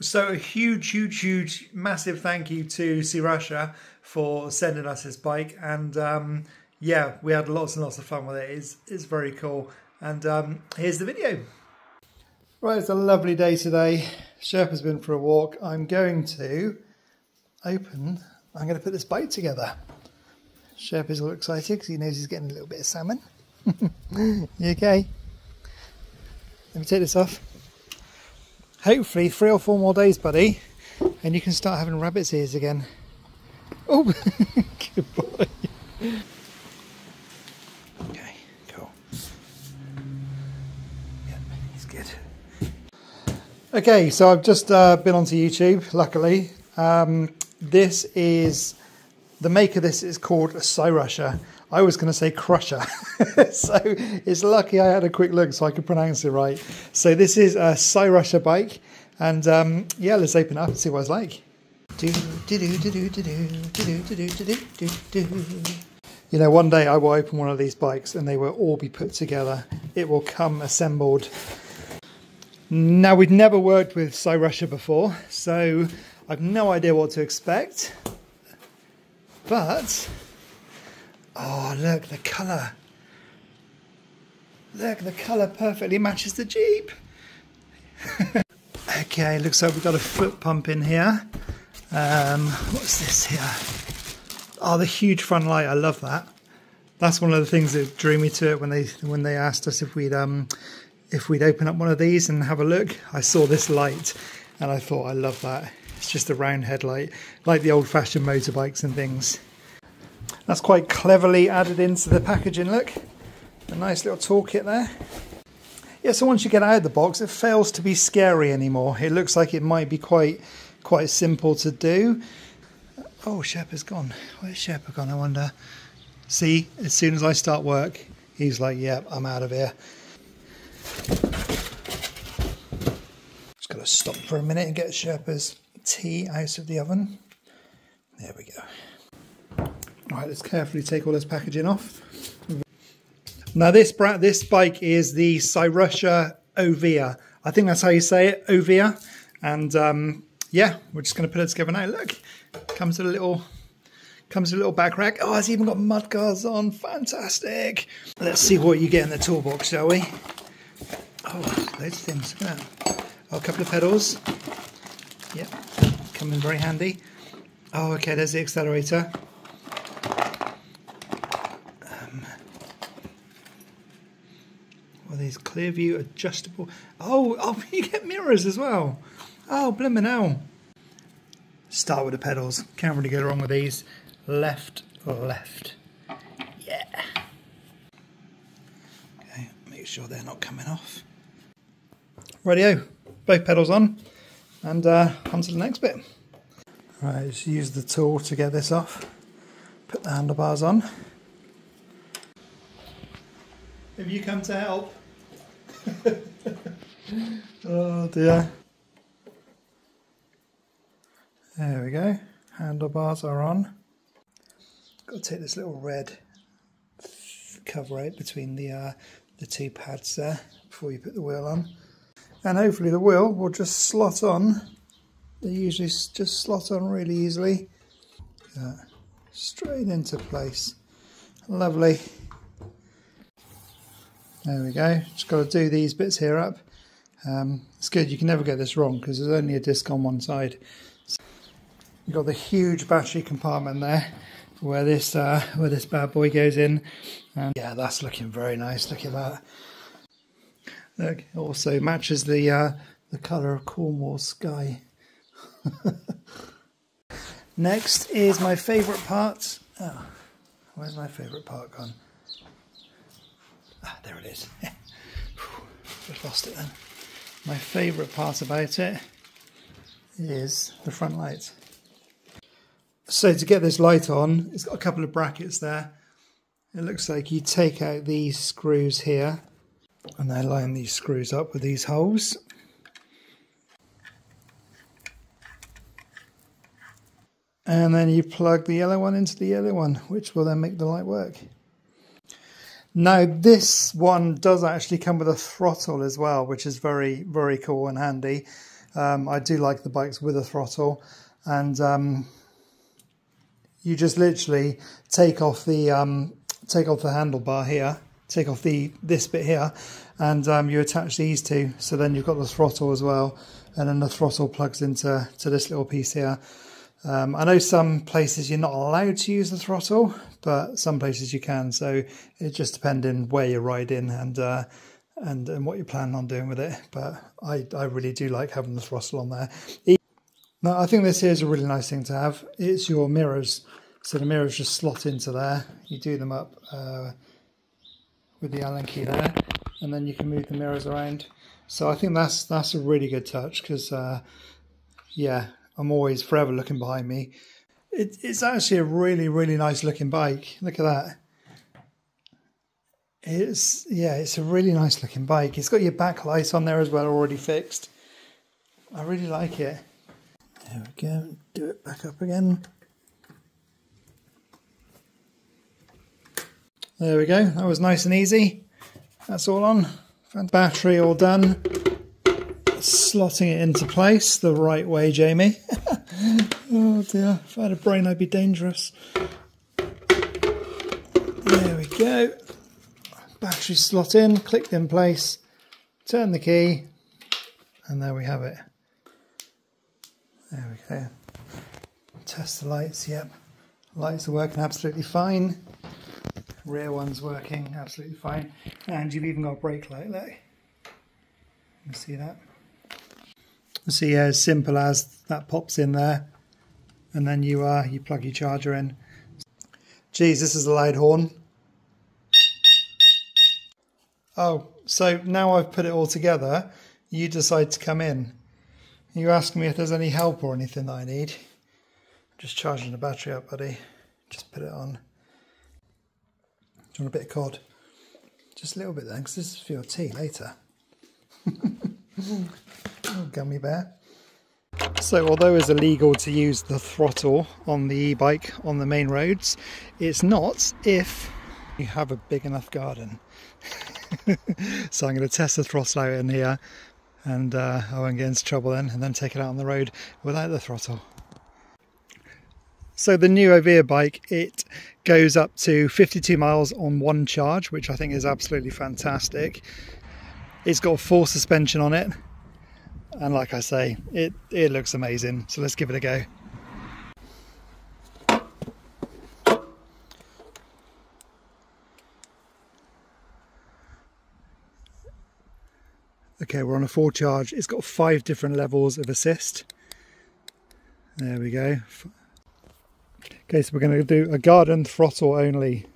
So a huge, huge, huge, massive thank you to Cyrusher for sending us this bike, and um, yeah, we had lots and lots of fun with it. It's it's very cool, and um, here's the video. Right, it's a lovely day today. Sherpa's been for a walk. I'm going to open. I'm going to put this bike together. Sherpa's all excited because he knows he's getting a little bit of salmon. you okay? Let me take this off. Hopefully three or four more days, buddy, and you can start having rabbit's ears again. Oh, good boy. Okay, cool. Yeah, he's good. Okay, so I've just uh, been onto YouTube, luckily. Um, this is, the maker of this is called a Cyrusher. I was going to say Crusher. so it's lucky I had a quick look so I could pronounce it right. So this is a Cyrusher bike. And um, yeah, let's open it up and see what it's like. You know, one day I will open one of these bikes and they will all be put together. It will come assembled. Now, we've never worked with Cyrusher before, so I've no idea what to expect. But Oh, look, the colour. Look, the colour perfectly matches the Jeep. okay, looks like we've got a foot pump in here. Um, what's this here? Oh, the huge front light. I love that. That's one of the things that drew me to it when they when they asked us if we'd um if we'd open up one of these and have a look. I saw this light and I thought I love that. It's just a round headlight, like the old-fashioned motorbikes and things. That's quite cleverly added into the packaging, look. A nice little toolkit there. Yeah, so once you get out of the box, it fails to be scary anymore. It looks like it might be quite quite simple to do. Oh, Sherpa's gone. Where's Sherpa gone, I wonder? See, as soon as I start work, he's like, yep, yeah, I'm out of here. Just got to stop for a minute and get Sherpa's tea out of the oven. There we go. Right, let's carefully take all this packaging off. Now this this bike is the Cyrusher Ovia. I think that's how you say it, Ovia. And um, yeah, we're just going to put it together now. Look, comes with a little comes with a little back rack. Oh, it's even got mud guards on. Fantastic. Let's see what you get in the toolbox, shall we? Oh, loads of things. Look at that. Oh, a couple of pedals. Yep, come in very handy. Oh, okay, there's the accelerator. Clear view adjustable. Oh, oh, you get mirrors as well. Oh, blimmin' hell. Start with the pedals. Can't really go wrong with these. Left, left. Yeah. Okay, make sure they're not coming off. Radio, both pedals on, and uh, on to the next bit. Right, just use the tool to get this off. Put the handlebars on. Have you come to help? oh dear. There we go. Handlebars are on. Got to take this little red cover out between the uh, the two pads there before you put the wheel on. And hopefully the wheel will just slot on. They usually just slot on really easily. Straight into place. Lovely. There we go. Just got to do these bits here up. Um, it's good. You can never get this wrong because there's only a disc on one side. So you've got the huge battery compartment there where this uh, where this bad boy goes in. And yeah, that's looking very nice. Look at that. Look, also matches the uh, the colour of Cornwall sky. Next is my favourite part. Oh, where's my favourite part gone? Ah, there it is. Just lost it then. My favourite part about it is the front lights. So to get this light on, it's got a couple of brackets there. It looks like you take out these screws here and then line these screws up with these holes. And then you plug the yellow one into the yellow one, which will then make the light work. Now this one does actually come with a throttle as well, which is very, very cool and handy. Um, I do like the bikes with a throttle, and um, you just literally take off the um, take off the handlebar here, take off the this bit here, and um, you attach these two. So then you've got the throttle as well, and then the throttle plugs into to this little piece here. Um, I know some places you're not allowed to use the throttle, but some places you can. So it just depending where you're riding and uh, and and what you're planning on doing with it. But I I really do like having the throttle on there. Now I think this here is a really nice thing to have. It's your mirrors. So the mirrors just slot into there. You do them up uh, with the Allen key there, and then you can move the mirrors around. So I think that's that's a really good touch because uh, yeah, I'm always forever looking behind me. It, it's actually a really, really nice looking bike. Look at that. It's yeah, it's a really nice looking bike. It's got your back backlight on there as well, already fixed. I really like it. There we go. Do it back up again. There we go. That was nice and easy. That's all on. Battery all done slotting it into place the right way, Jamie. oh dear, if I had a brain, I'd be dangerous. There we go. Battery slot in, clicked in place, turn the key, and there we have it. There we go. Test the lights, yep. Lights are working absolutely fine. Rear one's working absolutely fine. And you've even got a brake light, look. You see that? So yeah, as simple as that pops in there, and then you uh, you plug your charger in. Geez, this is a loud horn. Oh, so now I've put it all together, you decide to come in. You ask me if there's any help or anything that I need. Just charging the battery up, buddy. Just put it on. Do you want a bit of cod? Just a little bit then, because this is for your tea later. Oh, gummy bear. So although it's illegal to use the throttle on the e-bike on the main roads, it's not if you have a big enough garden. so I'm going to test the throttle out in here and uh, I won't get into trouble then and then take it out on the road without the throttle. So the new Ovia bike, it goes up to 52 miles on one charge, which I think is absolutely fantastic. It's got full suspension on it, and like I say it it looks amazing. So let's give it a go. Okay we're on a full charge. It's got five different levels of assist. There we go. Okay so we're going to do a garden throttle only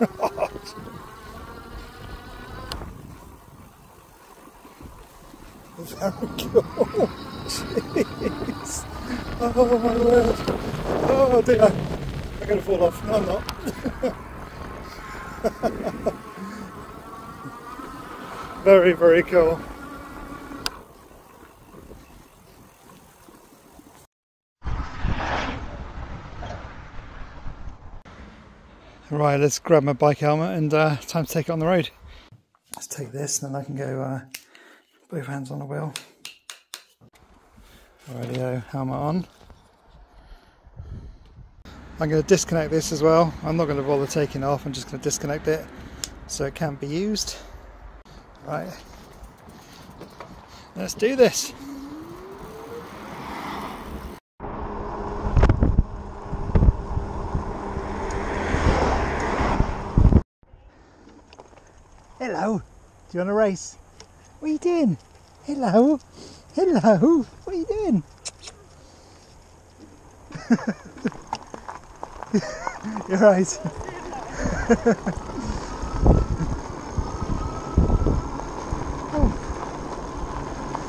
cool. Jeez. Oh my word. Oh dear. I'm going to fall off. No, I'm not. very, very cool. Right, let's grab my bike helmet and uh, time to take it on the road. Let's take this and then I can go uh, both hands on the wheel. Radio helmet on. I'm going to disconnect this as well. I'm not going to bother taking it off, I'm just going to disconnect it so it can't be used. Right, let's do this. Hello, do you want to race? What are you doing? Hello? Hello? What are you doing? You're right.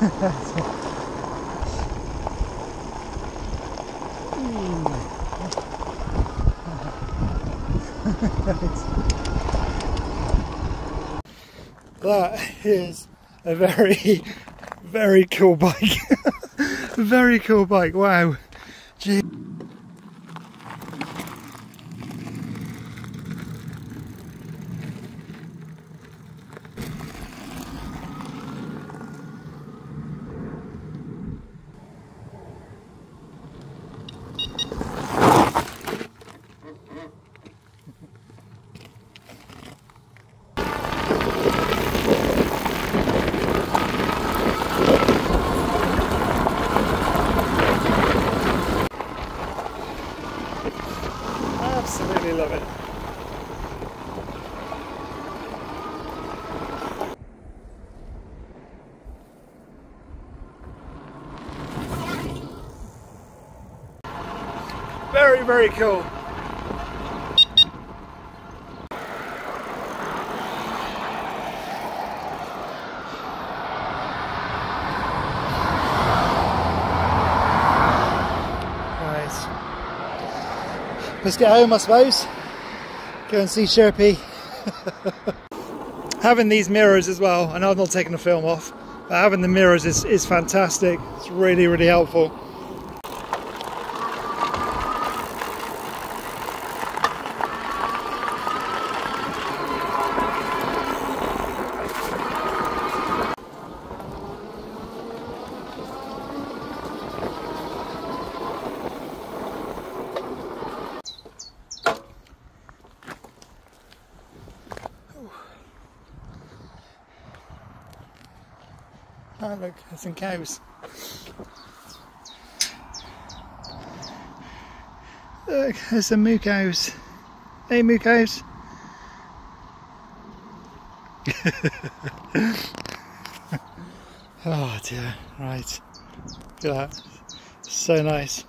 that is a very, very cool bike. very cool bike, wow. Gee. really love it. Very, very cool. Let's get home, I suppose. Go and see Sherpy. having these mirrors as well, I know I'm not taking the film off, but having the mirrors is, is fantastic. It's really, really helpful. Look, there's some cows. Look, there's some moo cows. Hey moo cows. oh dear, right. Look at that. So nice.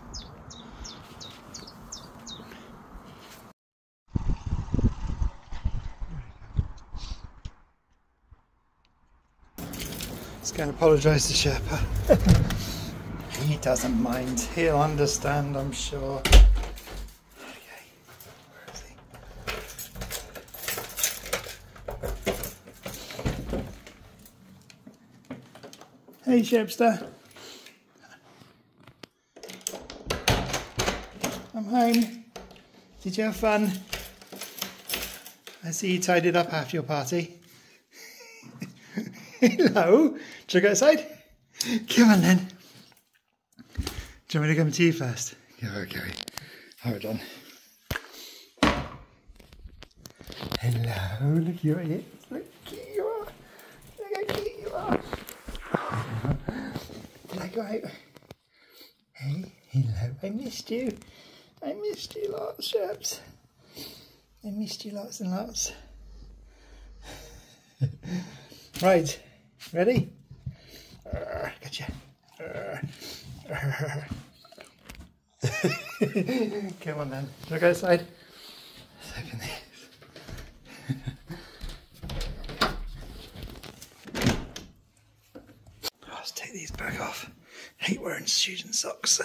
Going to apologise to Sherpa. he doesn't mind. He'll understand, I'm sure. Hey, Shepster. I'm home. Did you have fun? I see you tidied up after your party. Hello. Should I go outside? Come on then. Do you want me to come to you first? Yeah, okay. Hold on. Hello. Look at your ears. Look cute you are. Look how cute you are. Did I go out? Hey, hello. I missed you. I missed you lots, Shabs. I missed you lots and lots. right. Ready? Uh, gotcha. Uh. Come on then. I outside? Let's open these. Let's take these back off. I hate wearing shoes and socks.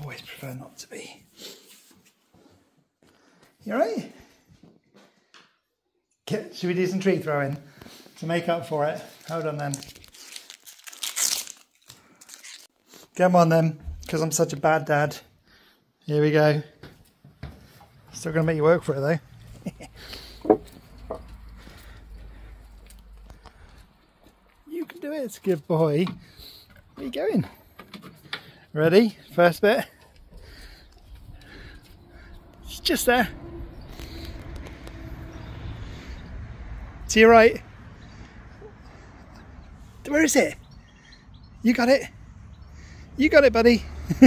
Always prefer not to be. You alright? Should we do some tree throwing? To make up for it. Hold on then. Come on then, because I'm such a bad dad. Here we go. Still going to make you work for it though. you can do it, good boy. Where are you going? Ready? First bit. It's just there. To your right. Where is it? You got it? You got it, buddy.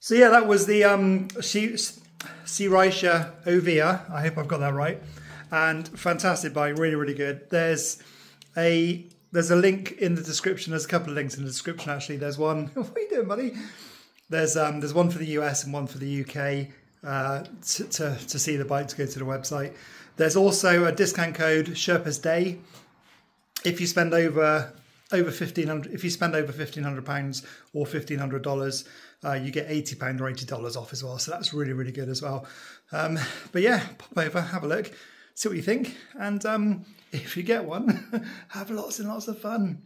so yeah, that was the um, Cyrusher Ovia. I hope I've got that right. And fantastic bike, really, really good. There's a there's a link in the description. There's a couple of links in the description actually. There's one. what are you doing, buddy? There's um there's one for the US and one for the UK uh, to, to to see the bike to go to the website. There's also a discount code Sherpa's Day if you spend over over fifteen hundred, if you spend over fifteen hundred pounds or fifteen hundred dollars, uh, you get eighty pound or eighty dollars off as well. So that's really really good as well. Um, but yeah, pop over, have a look, see what you think, and um, if you get one, have lots and lots of fun.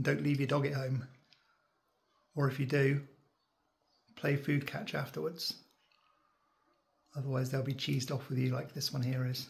Don't leave your dog at home, or if you do, play food catch afterwards. Otherwise, they'll be cheesed off with you like this one here is.